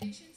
patience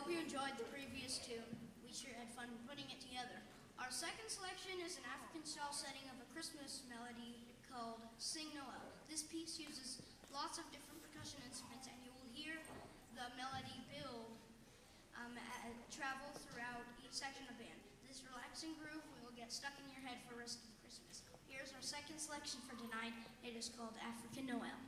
hope you enjoyed the previous tune. We sure had fun putting it together. Our second selection is an African style setting of a Christmas melody called Sing Noel. This piece uses lots of different percussion instruments, and you will hear the melody build um, travel throughout each section of the band. This relaxing groove will get stuck in your head for the rest of Christmas. Here's our second selection for tonight. It is called African Noel.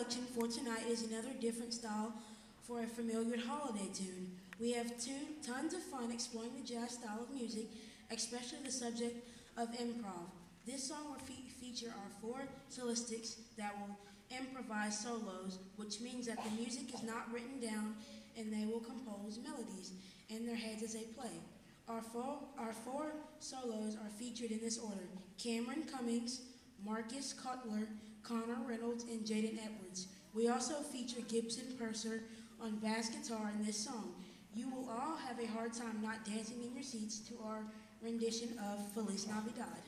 Selection for tonight is another different style for a familiar holiday tune. We have two tons of fun exploring the jazz style of music, especially the subject of improv. This song will fe- feature our four solistics that will improvise solos, which means that the music is not written down and they will compose melodies in their heads as they play. Our four, our four solos are featured in this order Cameron Cummings, Marcus Cutler, Connor Reynolds, and Jaden Edwards. We also feature Gibson Purser on bass guitar in this song. You will all have a hard time not dancing in your seats to our rendition of Feliz Navidad.